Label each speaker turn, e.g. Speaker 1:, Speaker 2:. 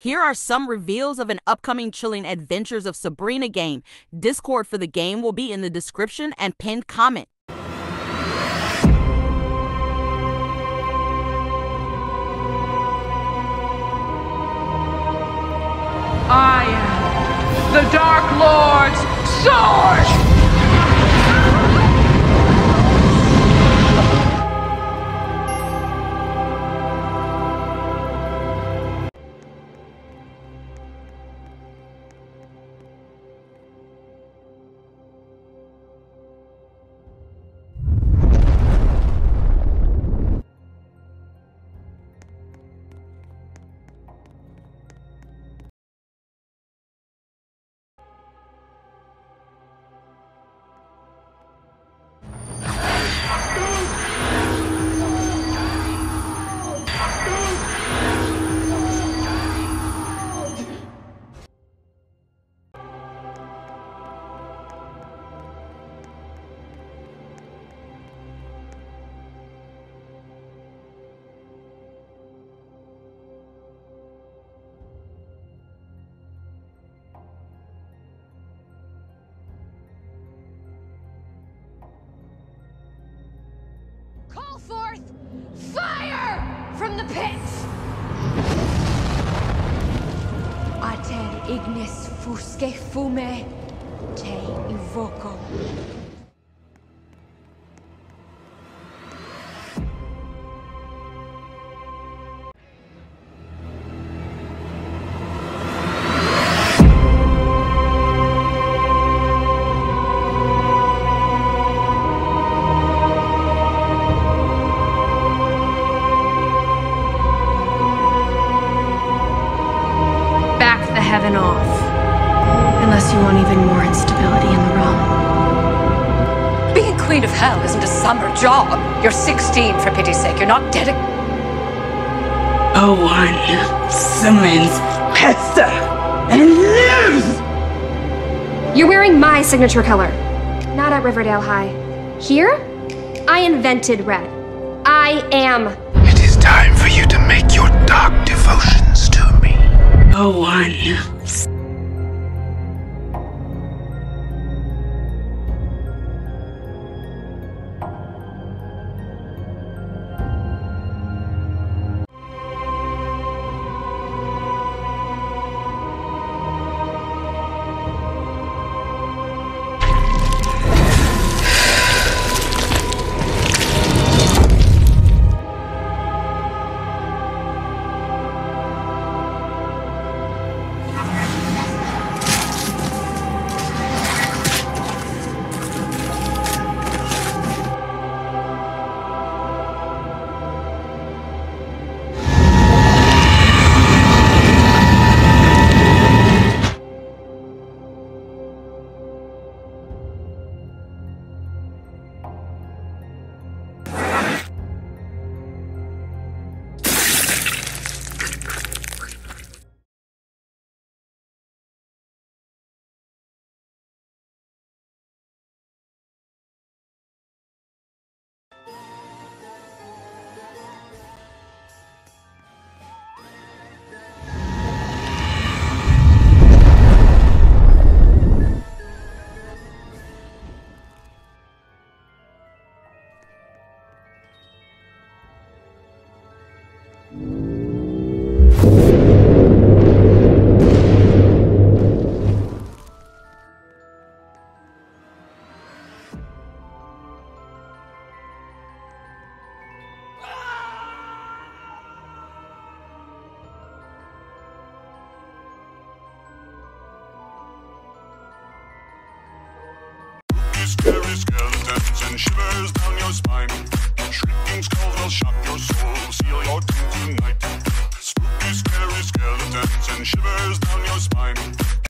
Speaker 1: Here are some reveals of an upcoming chilling Adventures of Sabrina game. Discord for the game will be in the description and pinned comment.
Speaker 2: I am the Dark Lord's sword!
Speaker 3: From the pits! Ater ignis fusque fume te invoco.
Speaker 4: Heaven off. Unless you want even more instability in the realm.
Speaker 3: Being Queen of Hell isn't a summer job. You're 16, for pity's sake. You're not dedicated.
Speaker 5: No oh, one summons Hester and lives!
Speaker 4: You're wearing my signature color. Not at Riverdale High. Here, I invented red. I am.
Speaker 6: It is time for you to make your dark devotions to me.
Speaker 5: No one
Speaker 7: Scary skeletons and shivers down your spine. Shrieking skulls will shock your soul, seal your doom tonight. Spooky, scary skeletons and shivers.